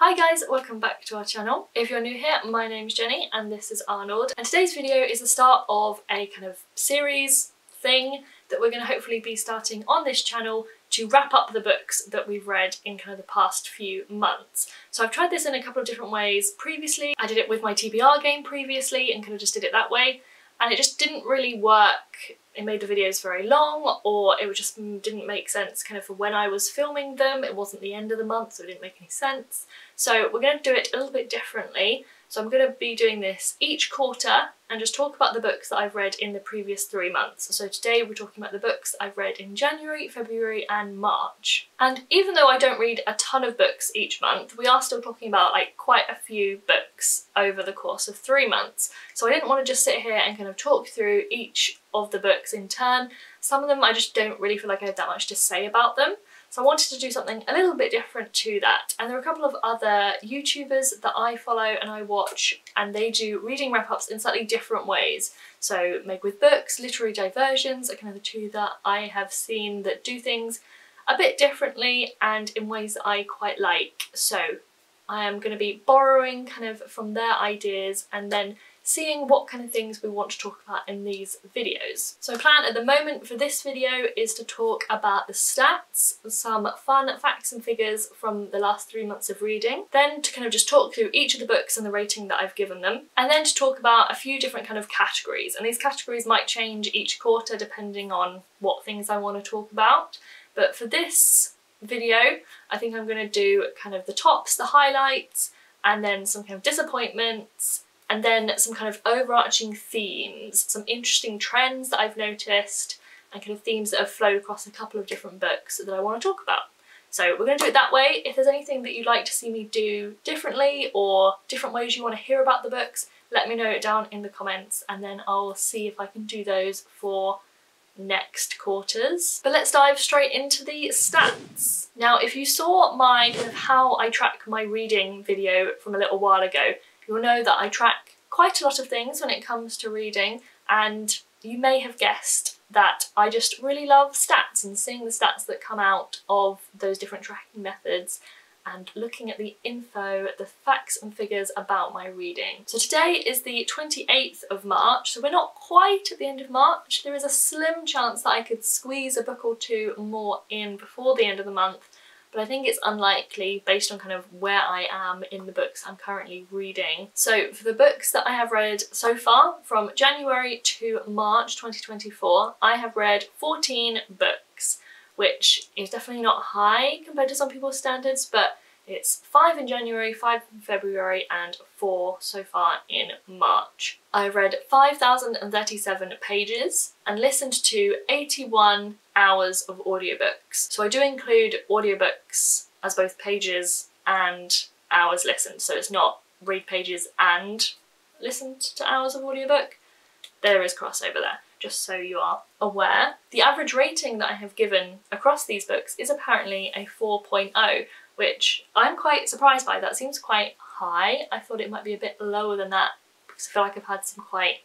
Hi guys, welcome back to our channel. If you're new here, my name's Jenny and this is Arnold and today's video is the start of a kind of series thing that we're going to hopefully be starting on this channel to wrap up the books that we've read in kind of the past few months. So I've tried this in a couple of different ways previously. I did it with my TBR game previously and kind of just did it that way and it just didn't really work. It made the videos very long or it just mm, didn't make sense kind of for when I was filming them. It wasn't the end of the month so it didn't make any sense. So we're going to do it a little bit differently. So I'm going to be doing this each quarter and just talk about the books that I've read in the previous three months. So today we're talking about the books I've read in January, February and March. And even though I don't read a ton of books each month, we are still talking about like quite a few books over the course of three months. So I didn't want to just sit here and kind of talk through each of the books in turn. Some of them I just don't really feel like I have that much to say about them. So I wanted to do something a little bit different to that. And there are a couple of other YouTubers that I follow and I watch and they do reading wrap-ups in slightly different ways. So Meg with Books, Literary Diversions are kind of the two that I have seen that do things a bit differently and in ways that I quite like. So I am going to be borrowing kind of from their ideas and then seeing what kind of things we want to talk about in these videos. So plan at the moment for this video is to talk about the stats, some fun facts and figures from the last three months of reading, then to kind of just talk through each of the books and the rating that I've given them, and then to talk about a few different kind of categories. And these categories might change each quarter depending on what things I want to talk about. But for this video, I think I'm going to do kind of the tops, the highlights, and then some kind of disappointments, and then some kind of overarching themes, some interesting trends that I've noticed and kind of themes that have flowed across a couple of different books that I want to talk about. So we're going to do it that way. If there's anything that you'd like to see me do differently or different ways you want to hear about the books, let me know it down in the comments and then I'll see if I can do those for next quarters. But let's dive straight into the stats. Now, if you saw my kind of how I track my reading video from a little while ago, you'll know that I track quite a lot of things when it comes to reading and you may have guessed that I just really love stats and seeing the stats that come out of those different tracking methods and looking at the info, the facts and figures about my reading. So today is the 28th of March, so we're not quite at the end of March. There is a slim chance that I could squeeze a book or two more in before the end of the month, but I think it's unlikely based on kind of where I am in the books I'm currently reading. So for the books that I have read so far, from January to March 2024, I have read 14 books, which is definitely not high compared to some people's standards, but it's five in January, five in February, and four so far in March. I read 5,037 pages and listened to 81 hours of audiobooks. So I do include audiobooks as both pages and hours listened. So it's not read pages and listened to hours of audiobook. There is crossover there, just so you are aware. The average rating that I have given across these books is apparently a 4.0, which I'm quite surprised by. That seems quite high. I thought it might be a bit lower than that because I feel like I've had some quite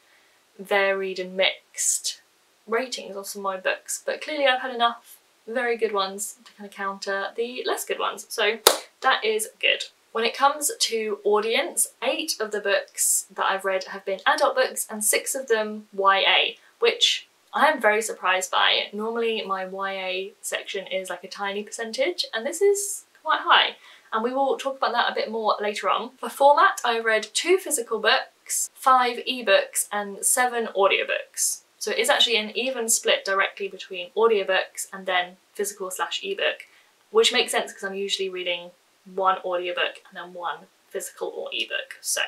varied and mixed ratings on some of my books, but clearly I've had enough very good ones to kind of counter the less good ones, so that is good. When it comes to audience, eight of the books that I've read have been adult books and six of them YA, which I am very surprised by. Normally my YA section is like a tiny percentage and this is quite high and we will talk about that a bit more later on. For format, I read two physical books, five ebooks and seven audiobooks. So it is actually an even split directly between audiobooks and then physical slash ebook, which makes sense because I'm usually reading one audiobook and then one physical or ebook. So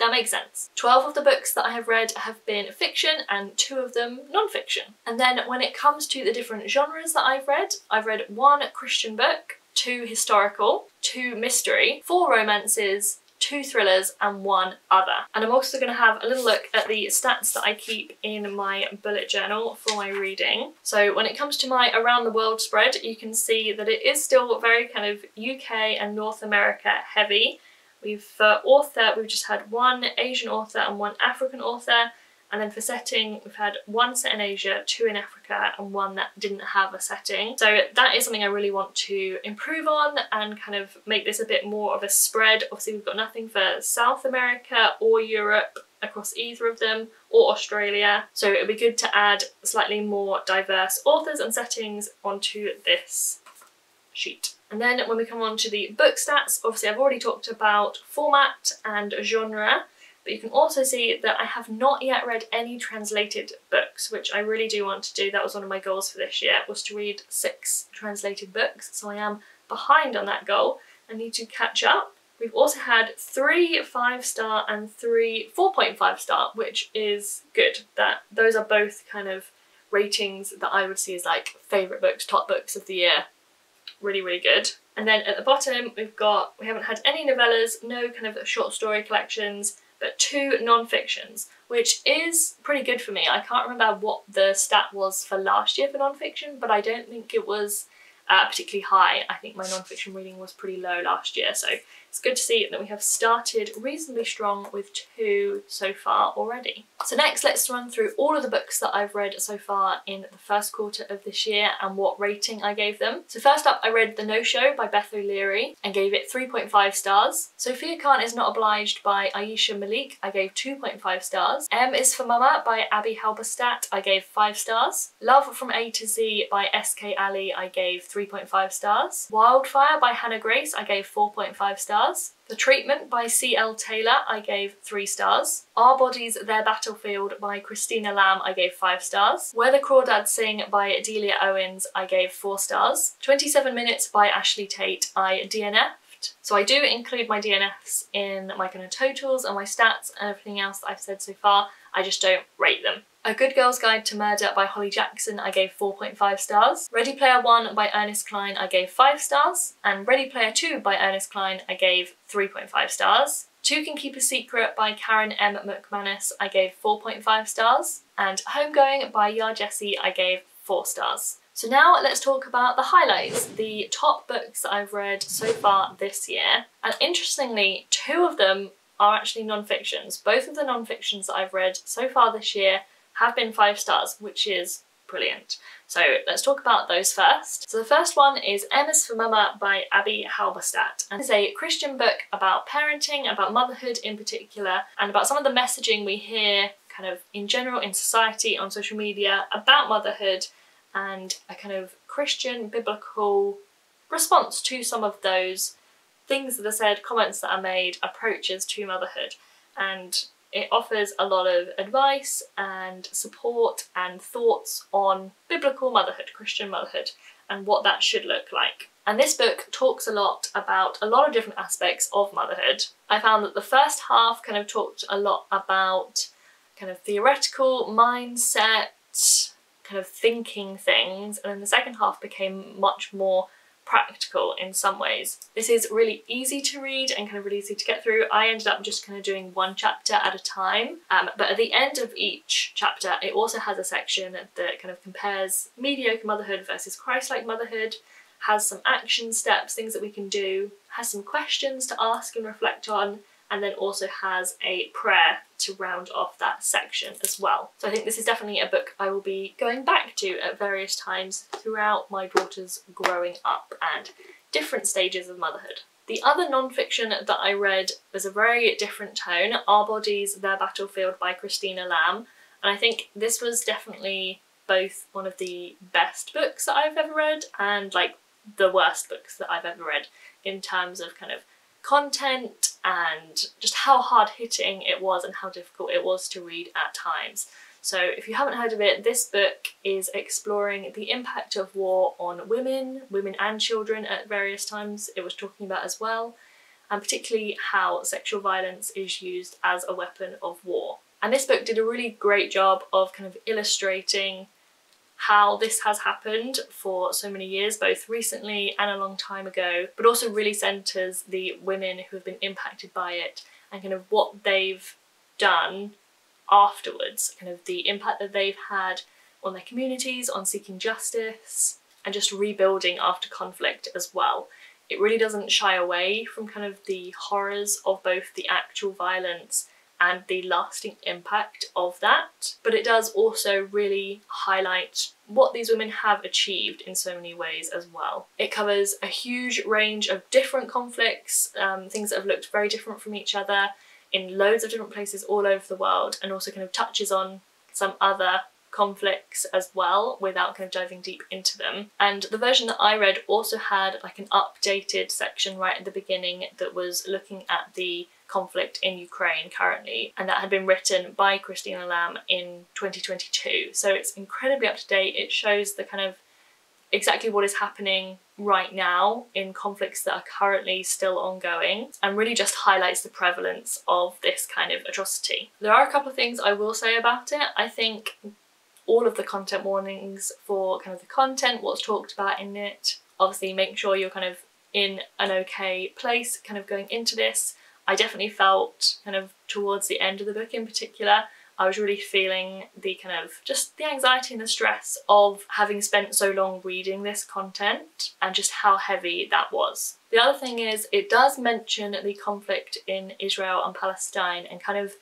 that makes sense. 12 of the books that I have read have been fiction and two of them non-fiction. And then when it comes to the different genres that I've read, I've read one Christian book, two historical, two mystery, four romances, two thrillers and one other. And I'm also going to have a little look at the stats that I keep in my bullet journal for my reading. So when it comes to my around the world spread, you can see that it is still very kind of UK and North America heavy. We've for author, we've just had one Asian author and one African author, And then for setting, we've had one set in Asia, two in Africa, and one that didn't have a setting. So that is something I really want to improve on and kind of make this a bit more of a spread. Obviously, we've got nothing for South America or Europe across either of them or Australia. So it would be good to add slightly more diverse authors and settings onto this sheet. And then when we come on to the book stats, obviously I've already talked about format and genre, but you can also see that I have not yet read any translated books, which I really do want to do. That was one of my goals for this year, was to read six translated books. So I am behind on that goal. I need to catch up. We've also had three five star and three 4.5 star, which is good. That those are both kind of ratings that I would see as like favourite books, top books of the year. Really, really good. And then at the bottom, we've got, we haven't had any novellas, no kind of short story collections, but two non-fictions, which is pretty good for me. I can't remember what the stat was for last year for non-fiction, but I don't think it was uh, particularly high. I think my non-fiction reading was pretty low last year, so it's good to see that we have started reasonably strong with two so far already. So next let's run through all of the books that I've read so far in the first quarter of this year and what rating I gave them. So first up I read The No-Show by Beth O'Leary and gave it 3.5 stars. Sofia Khan is Not Obliged by Ayisha Malik, I gave 2.5 stars. M is for Mama by Abby Halberstadt, I gave 5 stars. Love from A to Z by S.K. Ali, I gave 3.5 stars. Wildfire by Hannah Grace, I gave 4.5 stars stars. The Treatment by C.L. Taylor, I gave 3 stars. Our Bodies, Their Battlefield by Christina Lamb, I gave 5 stars. Where the Crawdads Sing by Delia Owens, I gave 4 stars. 27 Minutes by Ashley Tate, I DNF'd. So I do include my DNFs in my kind of totals and my stats and everything else that I've said so far, I just don't rate them. A Good Girl's Guide to Murder by Holly Jackson I gave 4.5 stars. Ready Player One by Ernest Cline I gave 5 stars. And Ready Player Two by Ernest Cline I gave 3.5 stars. Two Can Keep a Secret by Karen M. McManus I gave 4.5 stars. And Homegoing by Yaa Gyasi I gave 4 stars. So now let's talk about the highlights, the top books I've read so far this year. And interestingly, two of them are actually non-fictions. Both of the non-fictions that I've read so far this year have been five stars, which is brilliant. So let's talk about those first. So the first one is M is for Mama by Abby Halberstadt. And it's a Christian book about parenting, about motherhood in particular, and about some of the messaging we hear kind of in general in society, on social media, about motherhood and a kind of Christian biblical response to some of those things that are said, comments that are made, approaches to motherhood. And it offers a lot of advice and support and thoughts on biblical motherhood, Christian motherhood, and what that should look like. And this book talks a lot about a lot of different aspects of motherhood. I found that the first half kind of talked a lot about kind of theoretical mindset, kind of thinking things, and then the second half became much more practical in some ways. This is really easy to read and kind of really easy to get through. I ended up just kind of doing one chapter at a time, um, but at the end of each chapter, it also has a section that kind of compares mediocre motherhood versus Christ-like motherhood, has some action steps, things that we can do, has some questions to ask and reflect on, and then also has a prayer to round off that section as well. So I think this is definitely a book I will be going back to at various times throughout my daughter's growing up and different stages of motherhood. The other non-fiction that I read was a very different tone, Our Bodies, Their Battlefield by Christina Lamb, and I think this was definitely both one of the best books that I've ever read and like the worst books that I've ever read in terms of kind of content and just how hard hitting it was and how difficult it was to read at times. So if you haven't heard of it, this book is exploring the impact of war on women, women and children at various times it was talking about as well, and particularly how sexual violence is used as a weapon of war. And this book did a really great job of kind of illustrating how this has happened for so many years, both recently and a long time ago, but also really centres the women who have been impacted by it and kind of what they've done afterwards, kind of the impact that they've had on their communities, on seeking justice, and just rebuilding after conflict as well. It really doesn't shy away from kind of the horrors of both the actual violence and the lasting impact of that. But it does also really highlight what these women have achieved in so many ways as well. It covers a huge range of different conflicts, um, things that have looked very different from each other in loads of different places all over the world, and also kind of touches on some other conflicts as well without kind of diving deep into them. And the version that I read also had like an updated section right at the beginning that was looking at the conflict in Ukraine currently, and that had been written by Christina Lamb in 2022. So it's incredibly up to date. It shows the kind of exactly what is happening right now in conflicts that are currently still ongoing and really just highlights the prevalence of this kind of atrocity. There are a couple of things I will say about it. I think all of the content warnings for kind of the content, what's talked about in it, obviously make sure you're kind of in an okay place kind of going into this I definitely felt kind of towards the end of the book in particular, I was really feeling the kind of just the anxiety and the stress of having spent so long reading this content and just how heavy that was. The other thing is it does mention the conflict in Israel and Palestine and kind of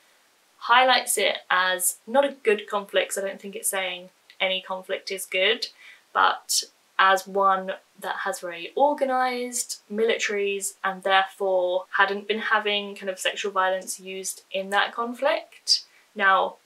highlights it as not a good conflict, so I don't think it's saying any conflict is good, but as one that has very organised militaries and therefore hadn't been having kind of sexual violence used in that conflict. Now,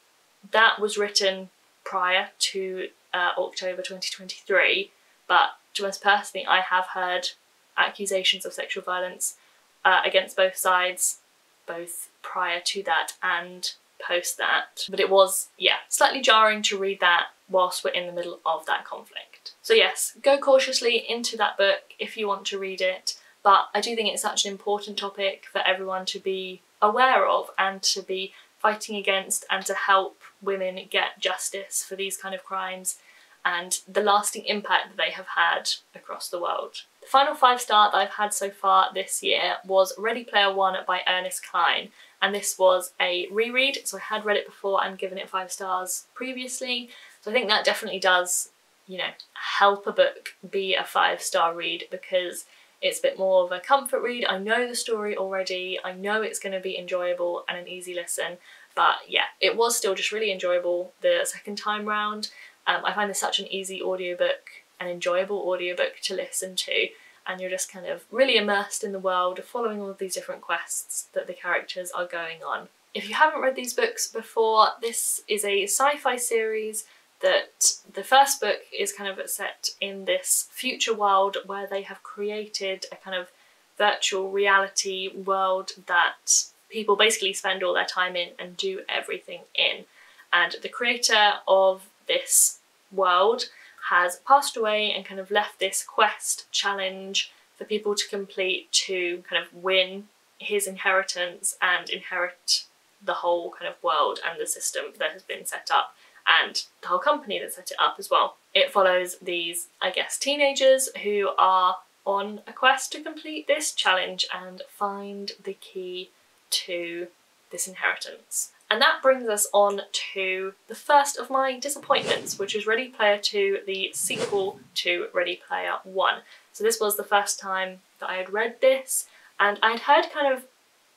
that was written prior to uh, October 2023, but to us personally, I have heard accusations of sexual violence uh, against both sides, both prior to that and post that. But it was, yeah, slightly jarring to read that whilst we're in the middle of that conflict. So yes, go cautiously into that book if you want to read it, but I do think it's such an important topic for everyone to be aware of and to be fighting against and to help women get justice for these kind of crimes and the lasting impact that they have had across the world. The final five star that I've had so far this year was Ready Player One by Ernest Cline, and this was a reread, so I had read it before and given it five stars previously, so I think that definitely does, you know, help a book be a five star read because it's a bit more of a comfort read. I know the story already, I know it's going to be enjoyable and an easy listen, but yeah, it was still just really enjoyable the second time round. Um, I find this such an easy audiobook, an enjoyable audiobook to listen to, and you're just kind of really immersed in the world, of following all of these different quests that the characters are going on. If you haven't read these books before, this is a sci-fi series that the first book is kind of set in this future world where they have created a kind of virtual reality world that people basically spend all their time in and do everything in. And the creator of this world has passed away and kind of left this quest challenge for people to complete to kind of win his inheritance and inherit the whole kind of world and the system that has been set up and the whole company that set it up as well. It follows these, I guess, teenagers who are on a quest to complete this challenge and find the key to this inheritance. And that brings us on to the first of my disappointments, which is Ready Player 2, the sequel to Ready Player 1. So this was the first time that I had read this, and I'd heard kind of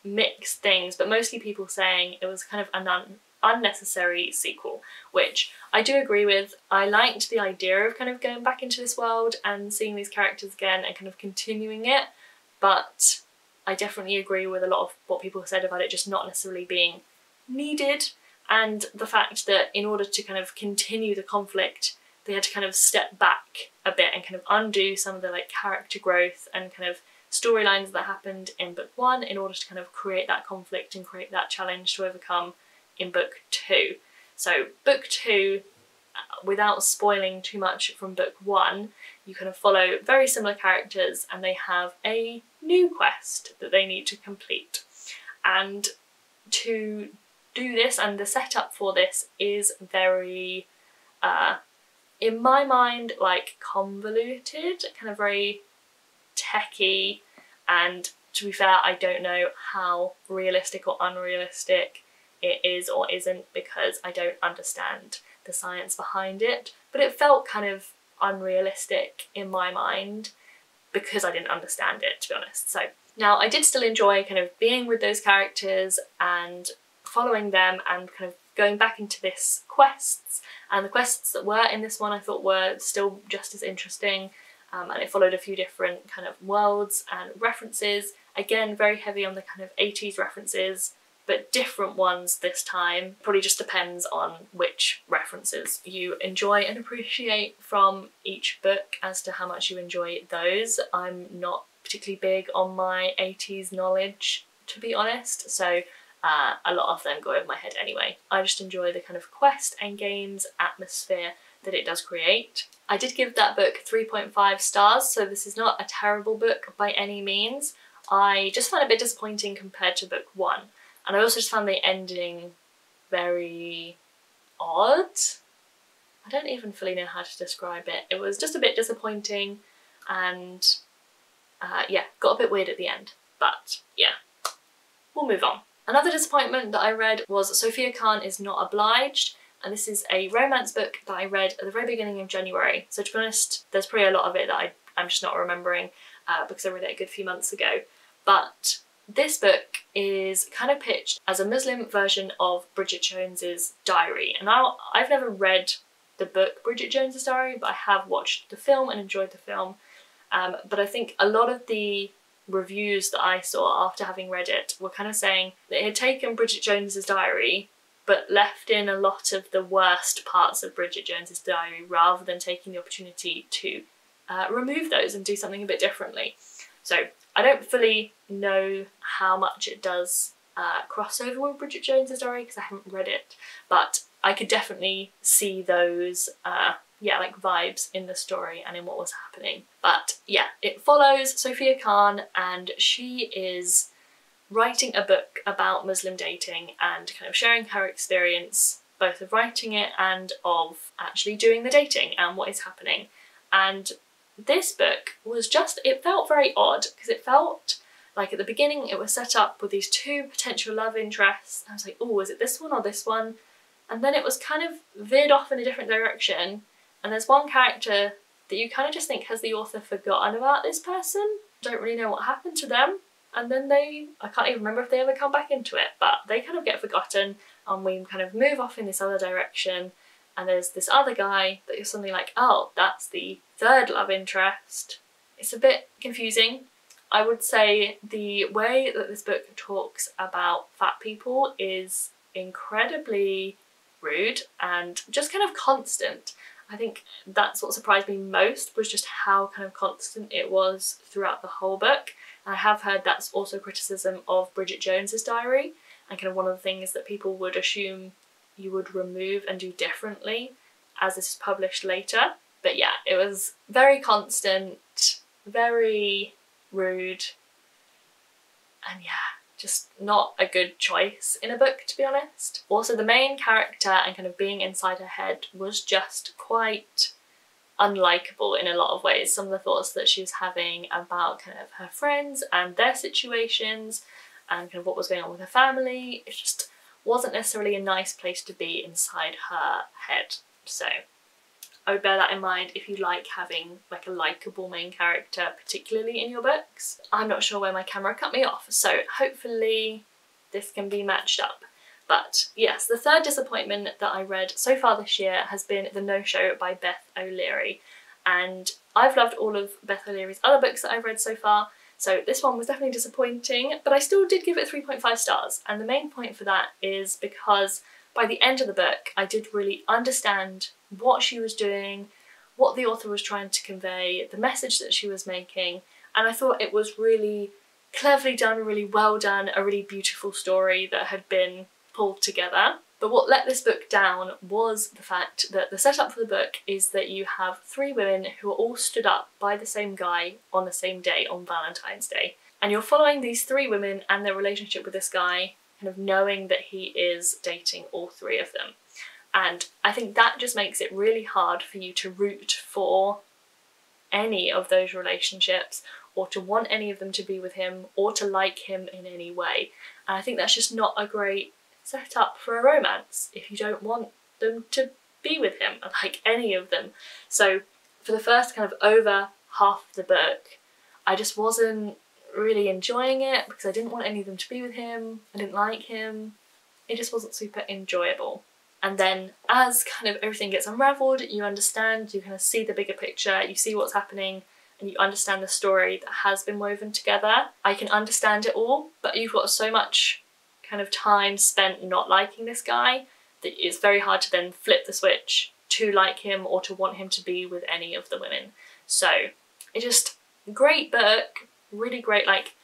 mixed things, but mostly people saying it was kind of an un unnecessary sequel, which I do agree with. I liked the idea of kind of going back into this world and seeing these characters again and kind of continuing it, but I definitely agree with a lot of what people said about it just not necessarily being needed and the fact that in order to kind of continue the conflict they had to kind of step back a bit and kind of undo some of the like character growth and kind of storylines that happened in book one in order to kind of create that conflict and create that challenge to overcome in book two. So book two, uh, without spoiling too much from book one, you kind of follow very similar characters and they have a new quest that they need to complete. And to do this and the setup for this is very, uh, in my mind, like convoluted, kind of very techy and to be fair, I don't know how realistic or unrealistic it is or isn't because I don't understand the science behind it. But it felt kind of unrealistic in my mind because I didn't understand it, to be honest. So now I did still enjoy kind of being with those characters and following them and kind of going back into this quests and the quests that were in this one I thought were still just as interesting um, and it followed a few different kind of worlds and references again very heavy on the kind of 80s references but different ones this time. Probably just depends on which references you enjoy and appreciate from each book as to how much you enjoy those. I'm not particularly big on my 80s knowledge to be honest, so uh, a lot of them go over my head anyway. I just enjoy the kind of quest and games atmosphere that it does create. I did give that book 3.5 stars, so this is not a terrible book by any means. I just found it a bit disappointing compared to book one. And I also just found the ending very odd. I don't even fully know how to describe it. It was just a bit disappointing and uh, yeah, got a bit weird at the end. But yeah, we'll move on. Another disappointment that I read was Sofia Khan is Not Obliged and this is a romance book that I read at the very beginning of January. So to be honest, there's probably a lot of it that I, I'm just not remembering uh, because I read it a good few months ago. But this book is kind of pitched as a Muslim version of Bridget Jones's Diary. And now I've never read the book Bridget Jones's Diary, but I have watched the film and enjoyed the film. Um, but I think a lot of the reviews that I saw after having read it were kind of saying that it had taken Bridget Jones's Diary but left in a lot of the worst parts of Bridget Jones's Diary rather than taking the opportunity to uh, remove those and do something a bit differently. So I don't fully know how much it does uh, cross over with Bridget Jones's Diary because I haven't read it, but I could definitely see those, uh, yeah, like vibes in the story and in what was happening. But yeah, it follows Sofia Khan and she is writing a book about Muslim dating and kind of sharing her experience both of writing it and of actually doing the dating and what is happening. And this book was just, it felt very odd because it felt like at the beginning it was set up with these two potential love interests. I was like, oh, is it this one or this one? And then it was kind of veered off in a different direction. And there's one character that you kind of just think, has the author forgotten about this person? Don't really know what happened to them. And then they, I can't even remember if they ever come back into it, but they kind of get forgotten and we kind of move off in this other direction and there's this other guy that you're suddenly like, oh, that's the third love interest. It's a bit confusing. I would say the way that this book talks about fat people is incredibly rude and just kind of constant. I think that's what surprised me most was just how kind of constant it was throughout the whole book. And I have heard that's also criticism of Bridget Jones's diary and kind of one of the things that people would assume you would remove and do differently as this is published later. But yeah, it was very constant, very rude, and yeah, just not a good choice in a book to be honest. Also the main character and kind of being inside her head was just quite unlikable in a lot of ways. Some of the thoughts that she was having about kind of her friends and their situations and kind of what was going on with her family, it's just wasn't necessarily a nice place to be inside her head. So I would bear that in mind if you like having like a likable main character, particularly in your books. I'm not sure where my camera cut me off, so hopefully this can be matched up. But yes, the third disappointment that I read so far this year has been The No-Show by Beth O'Leary. And I've loved all of Beth O'Leary's other books that I've read so far, so this one was definitely disappointing, but I still did give it 3.5 stars. And the main point for that is because by the end of the book, I did really understand what she was doing, what the author was trying to convey, the message that she was making, and I thought it was really cleverly done, really well done, a really beautiful story that had been pulled together. But what let this book down was the fact that the setup for the book is that you have three women who are all stood up by the same guy on the same day, on Valentine's Day. And you're following these three women and their relationship with this guy, kind of knowing that he is dating all three of them. And I think that just makes it really hard for you to root for any of those relationships or to want any of them to be with him or to like him in any way. And I think that's just not a great set up for a romance if you don't want them to be with him, like any of them. So for the first kind of over half of the book, I just wasn't really enjoying it because I didn't want any of them to be with him. I didn't like him. it just wasn't super enjoyable. And then as kind of everything gets unravelled, you understand, you kind of see the bigger picture, you see what's happening, and you understand the story that has been woven together. I can understand it all, but you've got so much kind of time spent not liking this guy that it's very hard to then flip the switch to like him or to want him to be with any of the women. So it just great book, really great like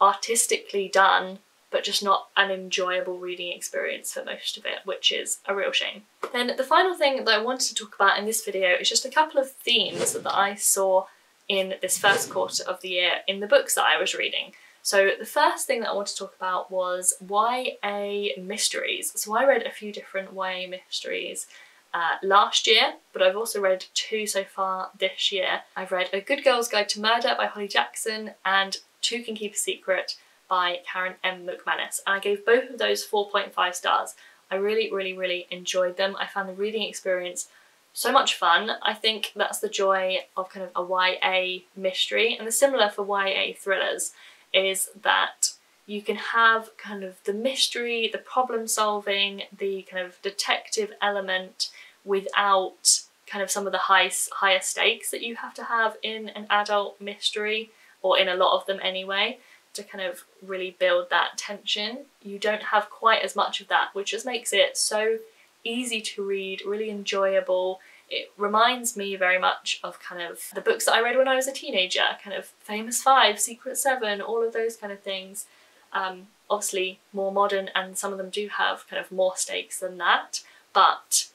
artistically done, but just not an enjoyable reading experience for most of it, which is a real shame. Then the final thing that I wanted to talk about in this video is just a couple of themes that I saw in this first quarter of the year in the books that I was reading. So the first thing that I want to talk about was YA mysteries. So I read a few different YA mysteries uh, last year, but I've also read two so far this year. I've read A Good Girl's Guide to Murder by Holly Jackson and Two Can Keep a Secret by Karen M. McManus. And I gave both of those 4.5 stars. I really, really, really enjoyed them. I found the reading experience so much fun. I think that's the joy of kind of a YA mystery and the similar for YA thrillers is that you can have kind of the mystery, the problem solving, the kind of detective element without kind of some of the high, higher stakes that you have to have in an adult mystery, or in a lot of them anyway, to kind of really build that tension. You don't have quite as much of that, which just makes it so easy to read, really enjoyable. It reminds me very much of kind of the books that I read when I was a teenager, kind of Famous Five, Secret Seven, all of those kind of things. Um, obviously more modern and some of them do have kind of more stakes than that, but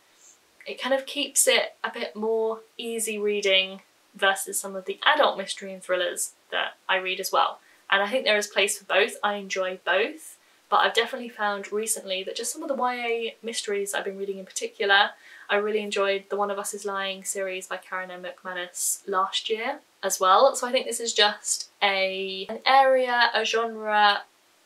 it kind of keeps it a bit more easy reading versus some of the adult mystery and thrillers that I read as well. And I think there is place for both. I enjoy both, but I've definitely found recently that just some of the YA mysteries I've been reading in particular, I really enjoyed the One of Us is Lying series by Karen M. McManus last year as well. So I think this is just a an area, a genre,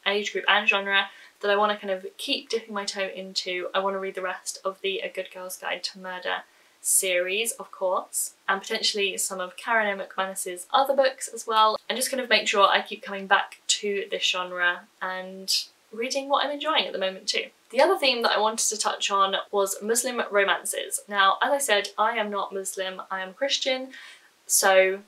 age group and genre that I want to kind of keep dipping my toe into. I want to read the rest of the A Good Girl's Guide to Murder series, of course, and potentially some of Karen M. McManus's other books as well, and just kind of make sure I keep coming back to this genre and reading what I'm enjoying at the moment too. The other theme that I wanted to touch on was Muslim romances. Now, as I said, I am not Muslim, I am Christian, so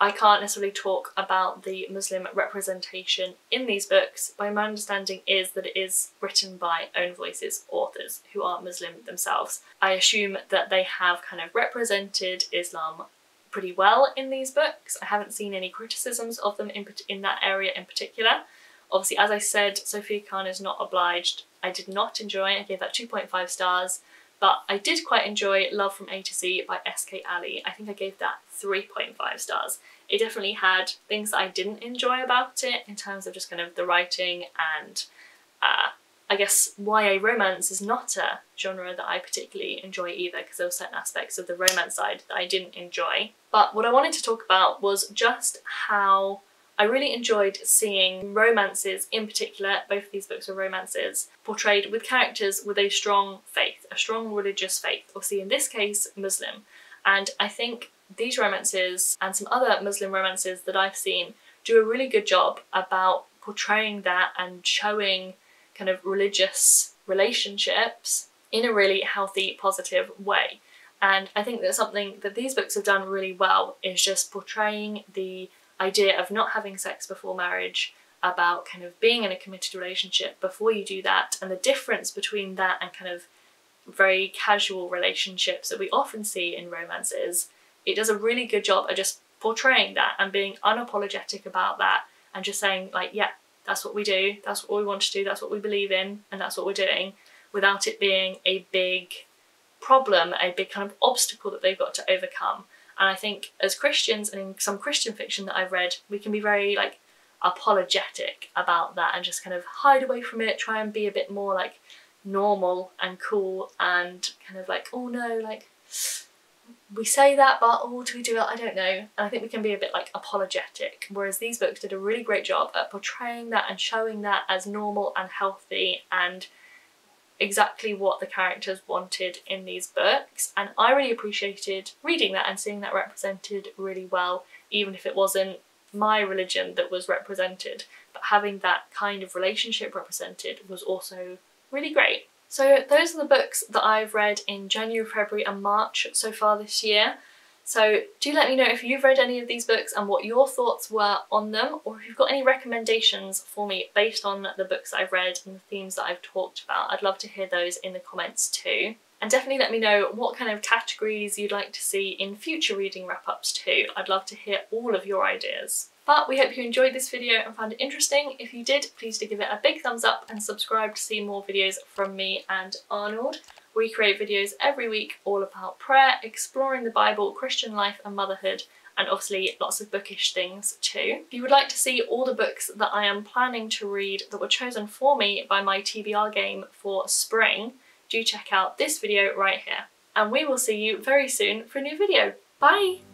I can't necessarily talk about the Muslim representation in these books, but my understanding is that it is written by Own Voices authors who are Muslim themselves. I assume that they have kind of represented Islam pretty well in these books. I haven't seen any criticisms of them in, in that area in particular. Obviously, as I said, Sofia Khan is not obliged. I did not enjoy. I gave that 2.5 stars. But I did quite enjoy Love from A to Z by S.K. Ali. I think I gave that 3.5 stars. It definitely had things I didn't enjoy about it in terms of just kind of the writing and uh, I guess YA romance is not a genre that I particularly enjoy either because there were certain aspects of the romance side that I didn't enjoy. But what I wanted to talk about was just how I really enjoyed seeing romances in particular, both of these books are romances, portrayed with characters with a strong faith, a strong religious faith, obviously in this case Muslim. And I think these romances and some other Muslim romances that I've seen do a really good job about portraying that and showing kind of religious relationships in a really healthy, positive way. And I think that something that these books have done really well is just portraying the idea of not having sex before marriage, about kind of being in a committed relationship before you do that, and the difference between that and kind of very casual relationships that we often see in romances. It does a really good job at just portraying that and being unapologetic about that and just saying, like, yeah, that's what we do, that's what we want to do, that's what we believe in, and that's what we're doing, without it being a big problem, a big kind of obstacle that they've got to overcome. And I think as Christians and in some Christian fiction that I've read, we can be very like apologetic about that and just kind of hide away from it, try and be a bit more like normal and cool and kind of like, oh no, like we say that, but oh, do we do it? I don't know. And I think we can be a bit like apologetic. Whereas these books did a really great job at portraying that and showing that as normal and healthy and exactly what the characters wanted in these books and I really appreciated reading that and seeing that represented really well even if it wasn't my religion that was represented but having that kind of relationship represented was also really great. So those are the books that I've read in January, February and March so far this year. So do let me know if you've read any of these books and what your thoughts were on them or if you've got any recommendations for me based on the books I've read and the themes that I've talked about. I'd love to hear those in the comments too. And definitely let me know what kind of categories you'd like to see in future reading wrap-ups too. I'd love to hear all of your ideas. But we hope you enjoyed this video and found it interesting. If you did, please do give it a big thumbs up and subscribe to see more videos from me and Arnold. We create videos every week all about prayer, exploring the Bible, Christian life and motherhood, and obviously lots of bookish things too. If you would like to see all the books that I am planning to read that were chosen for me by my TBR game for spring, do check out this video right here. And we will see you very soon for a new video. Bye!